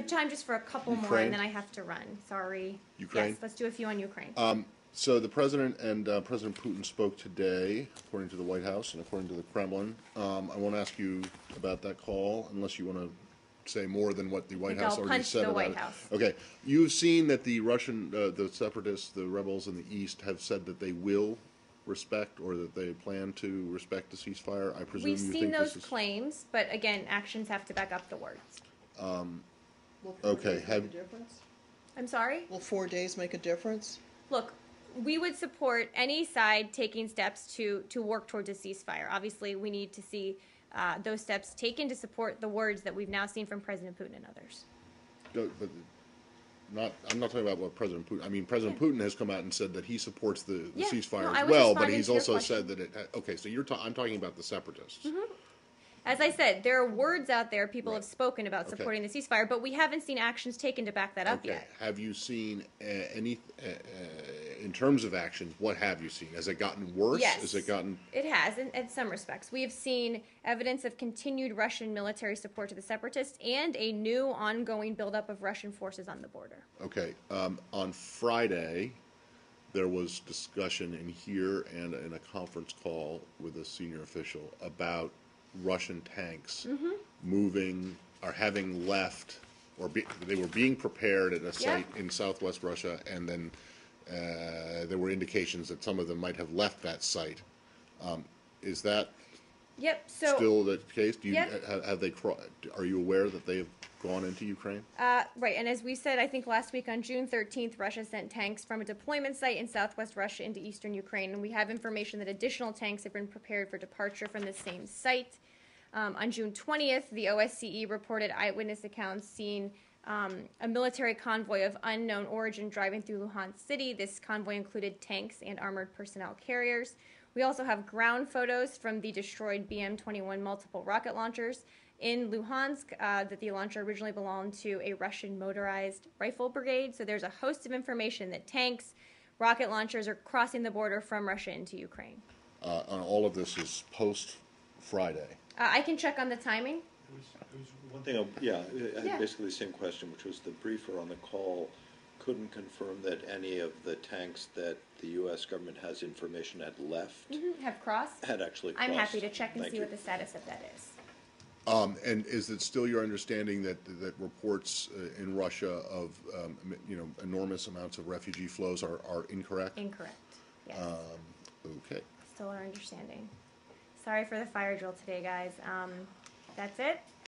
have time just for a couple more, Ukraine? and then I have to run. Sorry. Ukraine? Yes, let's do a few on Ukraine. So the president and uh, President Putin spoke today, according to the White House and according to the Kremlin. Um, I won't ask you about that call unless you want to say more than what the White think House I'll already punch said the about White it. House. Okay, you've seen that the Russian, uh, the separatists, the rebels in the east, have said that they will respect or that they plan to respect the ceasefire. I presume We've you seen think those this is claims, but again, actions have to back up the words. Will four Okay, days have- Make a difference? I'm sorry? Will four days make a difference? Look, we would support any side taking steps to to work towards a ceasefire. Obviously, we need to see uh, those steps taken to support the words that we've now seen from President Putin and others. No, but not, I'm not talking about what President Putin, I mean, President Putin has come out and said that he supports the, the Yeah, ceasefire no, I as was well, but responding he's to your also question. said that it, okay, so you're ta- I'm talking about the separatists. As I said, there are words out there people Right. have spoken about Okay. supporting the ceasefire, but we haven't seen actions taken to back that up Okay, yet. have you seen uh, any, uh, uh, in terms of actions, what have you seen? Has it gotten worse? Yes. Has it gotten, It has, in, in some respects. We have seen evidence of continued Russian military support to the separatists and a new ongoing buildup of Russian forces on the border. okay, um, on Friday, there was discussion in here and in a conference call with a senior official about Russian tanks moving or having left, or be, they were being prepared at a site in southwest Russia, and then uh, there were indications that some of them might have left that site. Um, is that Yep, so. still the case? Do you Yep. have, have they? Are you aware that they have gone into Ukraine? Uh, right, and as we said, I think last week on June 13th, Russia sent tanks from a deployment site in southwest Russia into eastern Ukraine, and we have information that additional tanks have been prepared for departure from the same site. Um, on June 20th, the OSCE reported eyewitness accounts seeing um, a military convoy of unknown origin driving through Luhansk city. This convoy included tanks and armored personnel carriers. We also have ground photos from the destroyed BM 21 multiple rocket launchers in Luhansk uh, that the launcher originally belonged to a Russian motorized rifle brigade. So there's a host of information that tanks, rocket launchers are crossing the border from Russia into Ukraine. Uh, and all of this is post Friday. Uh, I can check on the timing. It was, it was one thing, I- yeah, I Yeah. basically the same question, which was the briefer on the call couldn't confirm that any of the tanks that the U.S. government has information had left Have crossed. had actually crossed. I'm happy to check and Thank see you. what the status of that is. Um, and is it still your understanding that that reports uh, in Russia of um, you know enormous amounts of refugee flows are, are incorrect? Incorrect. Yes. Okay. Still our understanding. Sorry for the fire drill today, guys. Um, that's it.